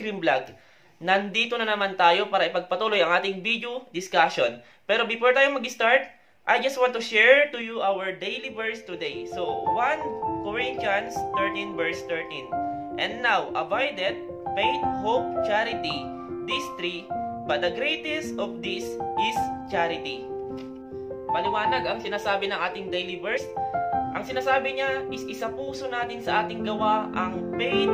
Cream Vlog. Nandito na naman tayo para ipagpatuloy ang ating video discussion. Pero before tayo mag-start, I just want to share to you our daily verse today. So, 1 Corinthians 13 verse 13. And now, avoided faith, hope, charity. These three, but the greatest of these is charity. Paliwanag ang sinasabi ng ating daily verse. Ang sinasabi niya is isa puso natin sa ating gawa ang faith,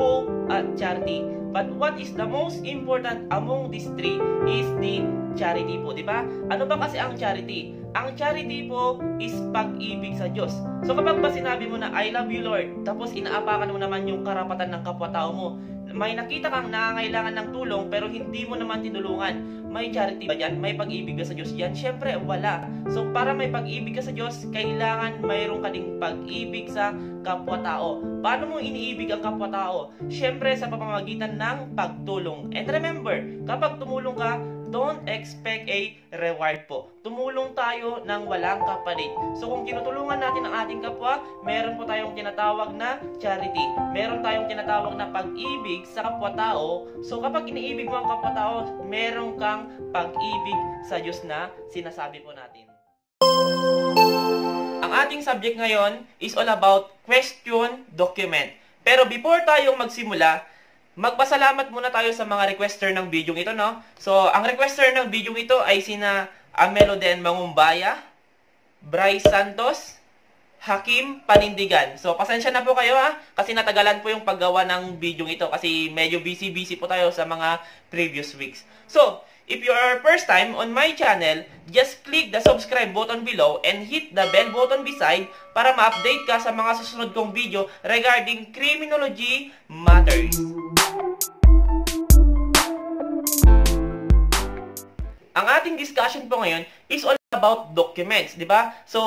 hope, at charity. But what is the most important among these three is the charity po, di ba? Ano ba kasi ang charity? Ang charity po is pag-ibig sa Diyos. So kapag ba sinabi mo na I love you Lord, tapos inaapakan mo naman yung karapatan ng kapwa-tao mo, may nakita kang nangangailangan ng tulong pero hindi mo naman tinulungan, may charity ba yan? May pag-ibig ka sa Diyos yan? Siyempre, wala. So, para may pag-ibig ka sa Diyos, kailangan mayroon ka ding pag-ibig sa kapwa-tao. Paano mo iniibig ang kapwa-tao? Siyempre, sa pamamagitan ng pagtulong. And remember, kapag tumulong ka, don't expect a reward po. Tumulong tayo ng walang kapalit. So kung tinutulungan natin ang ating kapwa, meron po tayong tinatawag na charity. Meron tayong tinatawag na pag-ibig sa kapwa-tao. So kapag iniibig mo ang kapwa-tao, meron kang pag-ibig sa Diyos na sinasabi po natin. Ang ating subject ngayon is all about question document. Pero before tayong magsimula, magpasalamat muna tayo sa mga requester ng video ito, no? So, ang requester ng video ito ay sina Amelo Den Mangumbaya, Bryce Santos, Hakim Panindigan. So, pasensya na po kayo ha, kasi natagalan po yung paggawa ng video ito kasi medyo busy-busy po tayo sa mga previous weeks. So, if you are first time on my channel, just click the subscribe button below and hit the bell button beside para ma-update ka sa mga susunod kong video regarding criminology matters. Ang ating discussion po ngayon is all about documents, di ba? So,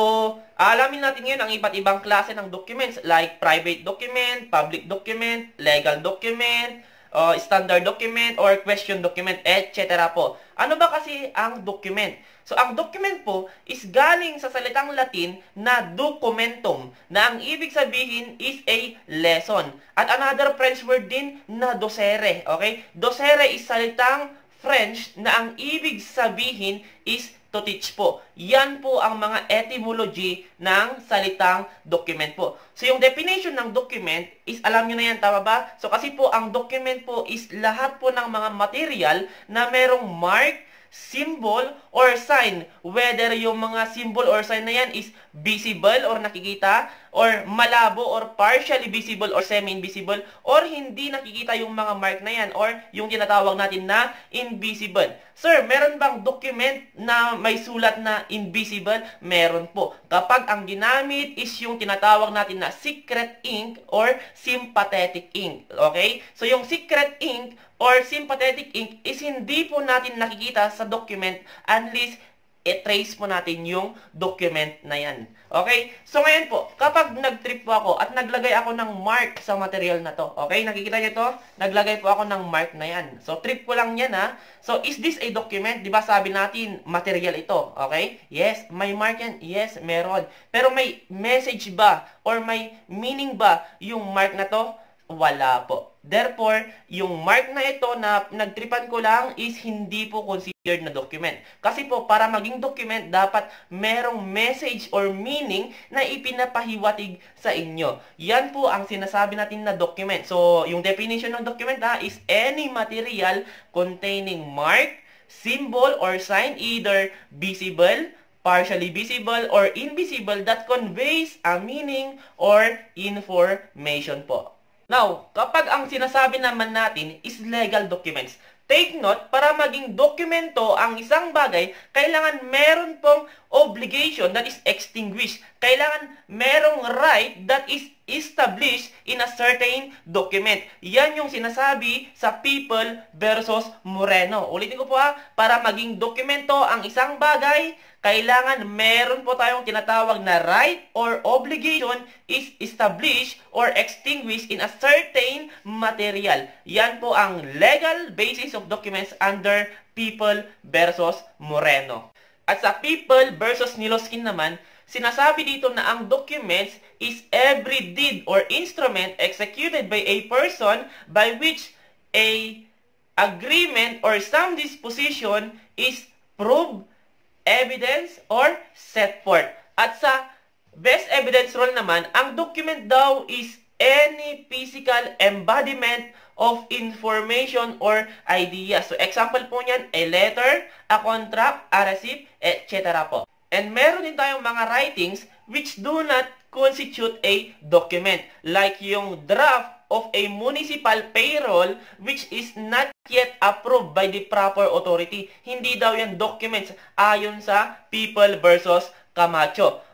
alamin natin ngayon ang iba't ibang klase ng documents like private document, public document, legal document, uh, standard document, or question document, etc. po. Ano ba kasi ang document? So, ang document po is galing sa salitang Latin na documentum, na ang ibig sabihin is a lesson. At another French word din na docere, okay? Docere is salitang French na ang ibig sabihin is to teach po. Yan po ang mga etymology ng salitang document po. So, yung definition ng document is, alam nyo na yan, tama ba? So, kasi po, ang document po is lahat po ng mga material na merong mark, symbol, or sign. Whether yung mga symbol or sign na yan is visible or nakikita, or malabo or partially visible or semi-invisible, or hindi nakikita yung mga mark na yan, or yung tinatawag natin na invisible. Sir, meron bang document na may sulat na invisible? Meron po. Kapag ang ginamit is yung tinatawag natin na secret ink or sympathetic ink. Okay? So, yung secret ink or sympathetic ink is hindi po natin nakikita sa document unless i-trace po natin yung document na yan. Okay? So ngayon po, kapag nag-trip po ako at naglagay ako ng mark sa material na to, okay? Nakikita niyo to? Naglagay po ako ng mark na yan. So trip ko lang yan ha. So is this a document? Di ba sabi natin, material ito, okay? Yes, may mark yan. Yes, meron. Pero may message ba or may meaning ba yung mark na to? Wala po. Therefore, yung mark na ito na nagtripan ko lang is hindi po considered na document. Kasi po, para maging document, dapat merong message or meaning na ipinapahiwatig sa inyo. Yan po ang sinasabi natin na document. So, yung definition ng document ha, is any material containing mark, symbol, or sign either visible, partially visible, or invisible that conveys a meaning or information po. Now, kapag ang sinasabi naman natin is legal documents, take note, para maging dokumento ang isang bagay, kailangan meron pong obligation that is extinguished. Kailangan merong right that is established in a certain document. Yan yung sinasabi sa People versus Moreno. Ulitin ko po ha, para maging dokumento ang isang bagay, kailangan meron po tayong tinatawag na right or obligation is established or extinguished in a certain material. Yan po ang legal basis of documents under People versus Moreno. At sa People versus Niloskin naman, sinasabi dito na ang documents is every deed or instrument executed by a person by which a agreement or some disposition is proved, evidence, or set forth. At sa best evidence rule naman, ang document daw is any physical embodiment of information or idea. So, example po niyan, a letter, a contract, a receipt, etc. po. And meron din tayong mga writings which do not constitute a document. Like yung draft of a municipal payroll which is not yet approved by the proper authority. Hindi daw yan documents ayon sa People versus Camacho.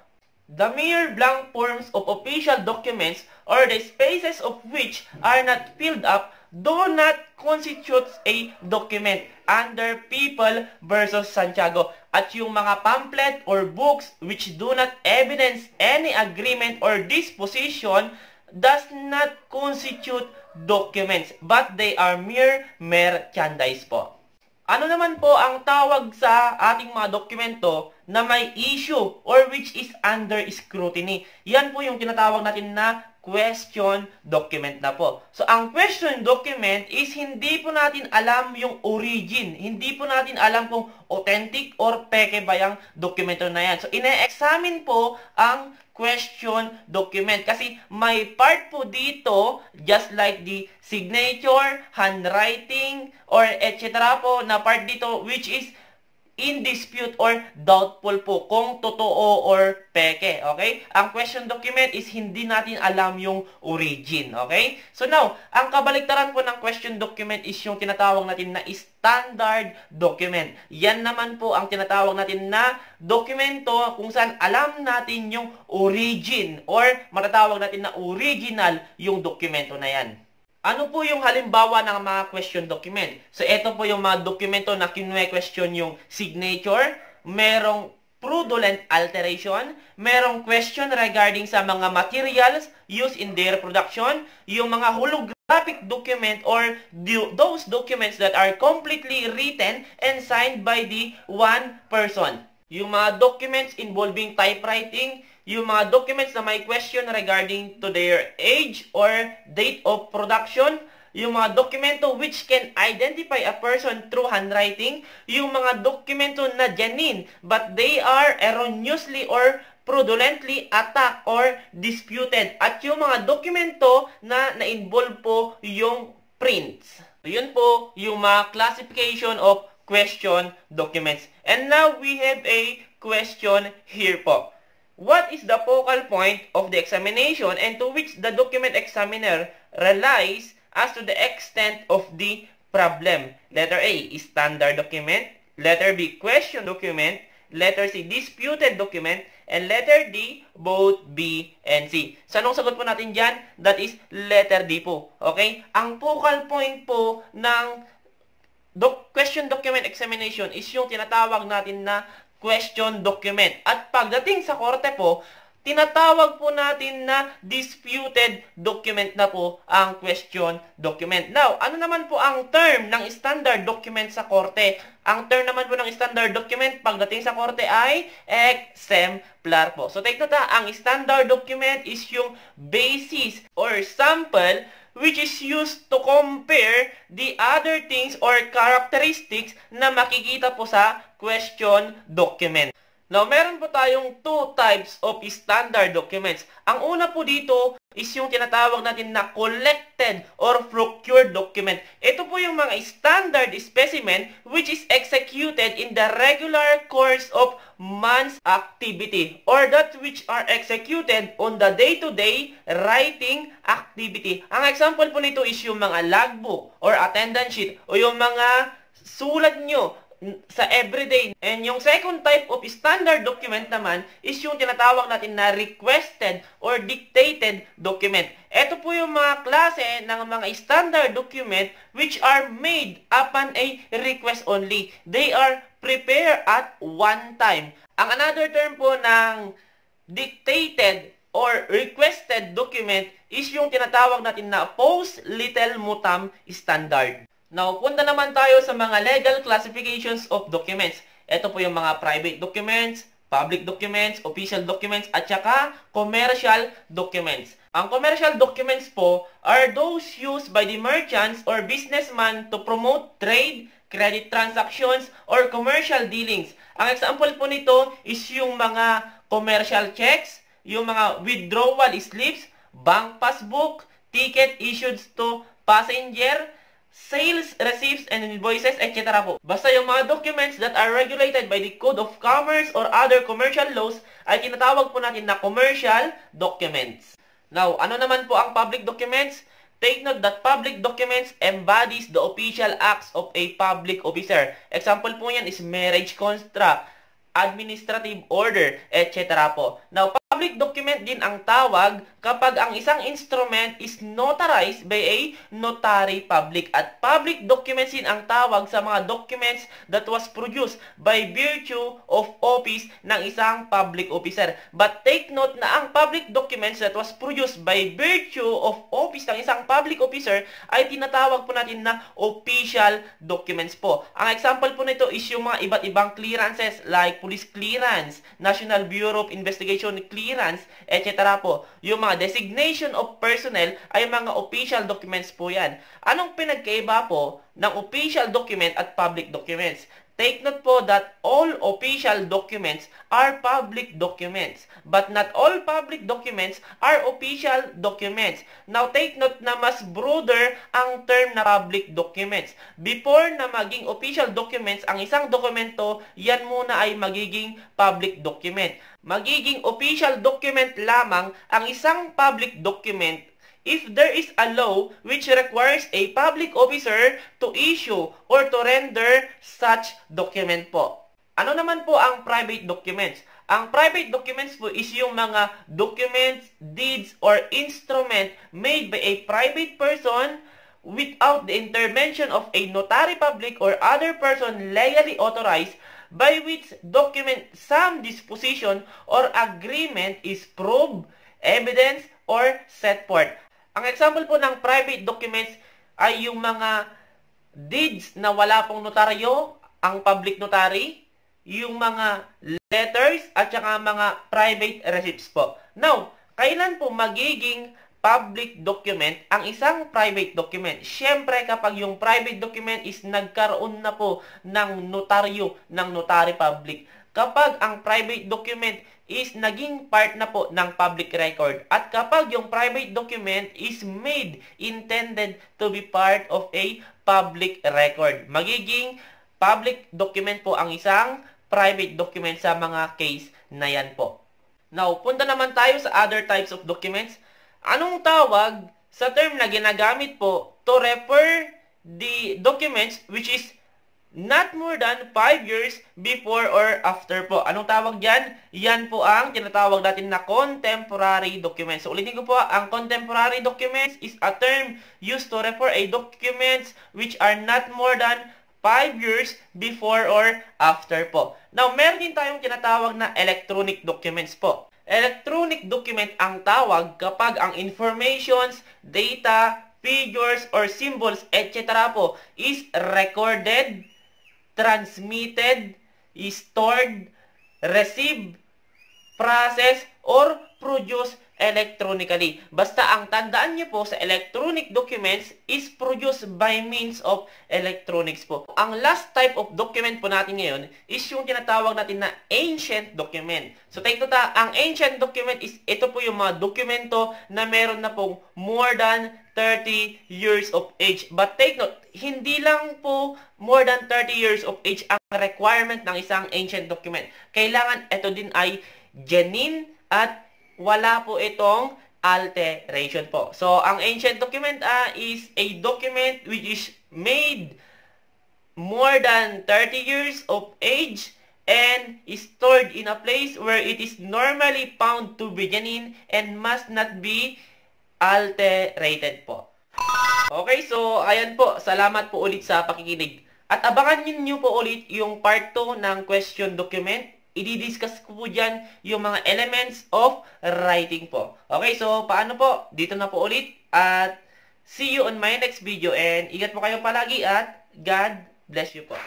The mere blank forms of official documents or the spaces of which are not filled up do not constitute a document under People versus Santiago. At yung mga pamphlet or books which do not evidence any agreement or disposition does not constitute documents, but they are mere merchandise po. Ano naman po ang tawag sa ating mga dokumento na may issue or which is under scrutiny? Yan po yung tinatawag natin na question document na po. So, ang question document is hindi po natin alam yung origin. Hindi po natin alam kung authentic or peke ba yung dokumento na yan. So, ine-examine po ang question document. Kasi may part po dito, just like the signature, handwriting, or etc. po na part dito which is in dispute or doubtful po kung totoo or peke, okay? Ang question document is hindi natin alam yung origin, okay? So now, ang kabaliktaran po ng question document is yung tinatawag natin na standard document. Yan naman po ang tinatawag natin na dokumento kung saan alam natin yung origin or matatawag natin na original yung dokumento na yan. Ano po yung halimbawa ng mga question document? So, ito po yung mga dokumento na kinwe-question yung signature, merong fraudulent alteration, merong question regarding sa mga materials used in their production, yung mga holographic document or those documents that are completely written and signed by the one person. Yung mga documents involving typewriting, yung mga documents na may question regarding to their age or date of production, yung mga dokumento which can identify a person through handwriting, yung mga dokumento na genuine but they are erroneously or fraudulently attacked or disputed. At yung mga dokumento na na-involve po yung prints. Yun po yung mga classification of question documents. And now we have a question here po. What is the focal point of the examination and to which the document examiner relies as to the extent of the problem? Letter A, standard document. Letter B, question document. Letter C, disputed document. And letter D, both B and C. So, anong sagot po natin dyan? That is letter D po. Okay? Ang focal point po ng doc question document examination is yung tinatawag natin na question document. At pagdating sa korte po, tinatawag po natin na disputed document na po ang question document. Now, ano naman po ang term ng standard document sa korte? Ang term naman po ng standard document pagdating sa korte ay exemplar po. So, take note ha, ang standard document is yung basis or sample which is used to compare the other things or characteristics na makikita po sa question document. Now, meron po tayong two types of standard documents. Ang una po dito is yung tinatawag natin na collected or procured document. Ito po yung mga standard specimen which is executed in the regular course of man's activity or that which are executed on the day-to-day -day writing activity. Ang example po nito is yung mga logbook or attendance sheet o yung mga sulat nyo sa everyday. And yung second type of standard document naman is yung tinatawag natin na requested or dictated document. Ito po yung mga klase ng mga standard document which are made upon a request only. They are prepared at one time. Ang another term po ng dictated or requested document is yung tinatawag natin na post little mutam standard. Now, punta naman tayo sa mga legal classifications of documents. Ito po yung mga private documents, public documents, official documents, at saka commercial documents. Ang commercial documents po are those used by the merchants or businessman to promote trade, credit transactions, or commercial dealings. Ang example po nito is yung mga commercial checks, yung mga withdrawal slips, bank passbook, ticket issued to passenger, sales receipts and invoices, etc. po. Basta yung mga documents that are regulated by the Code of Commerce or other commercial laws ay tinatawag po natin na commercial documents. Now, ano naman po ang public documents? Take note that public documents embodies the official acts of a public officer. Example po yan is marriage contract, administrative order, etc. Now, public document din ang tawag kapag ang isang instrument is notarized by a notary public. At public documents din ang tawag sa mga documents that was produced by virtue of office ng isang public officer. But take note na ang public documents that was produced by virtue of office ng isang public officer ay tinatawag po natin na official documents po. Ang example po nito is yung mga iba't ibang clearances like police clearance, National Bureau of Investigation clearance, etc. po. Yung mga designation of personnel ay mga official documents po yan. Anong pinagkaiba po ng official document at public documents? Take note po that all official documents are public documents, but not all public documents are official documents. Now, take note na mas broader ang term na public documents. Before na maging official documents ang isang dokumento, yan muna ay magiging public document. Magiging official document lamang ang isang public document if there is a law which requires a public officer to issue or to render such document po. Ano naman po ang private documents? Ang private documents po is yung mga documents, deeds, or instrument made by a private person without the intervention of a notary public or other person legally authorized by which document some disposition or agreement is proved, evidence, or set forth. Ang example po ng private documents ay yung mga deeds na wala pong notaryo, ang public notary, yung mga letters, at saka mga private receipts po. Now, kailan po magiging public document ang isang private document? Siyempre, kapag yung private document is nagkaroon na po ng notaryo, ng notary public. Kapag ang private document is naging part na po ng public record. At kapag yung private document is made intended to be part of a public record, magiging public document po ang isang private document sa mga case na yan po. Now, punta naman tayo sa other types of documents. Anong tawag sa term na ginagamit po to refer the documents which is not more than 5 years before or after po. Anong tawag dyan? Yan po ang tinatawag natin na contemporary documents. So, ulitin ko po, ang contemporary documents is a term used to refer a documents which are not more than 5 years before or after po. Now, meron din tayong tinatawag na electronic documents po. Electronic document ang tawag kapag ang informations, data, figures, or symbols, etc. po is recorded transmitted, stored, received, processed, or produced electronically. Basta ang tandaan niyo po sa electronic documents is produced by means of electronics po. Ang last type of document po natin ngayon is yung tinatawag natin na ancient document. So take note ang ancient document is ito po yung mga dokumento na meron na pong more than 30 years of age. But take note, hindi lang po more than 30 years of age ang requirement ng isang ancient document. Kailangan ito din ay genuine at wala po itong alteration po. So, ang ancient document uh, is a document which is made more than 30 years of age and is stored in a place where it is normally found to be genuine and must not be alterated po. Okay, so ayan po. Salamat po ulit sa pakikinig. At abangan niyo po ulit yung part 2 ng question document i-discuss ko po dyan yung mga elements of writing po. Okay, so paano po? Dito na po ulit at see you on my next video and ingat po kayo palagi at God bless you po.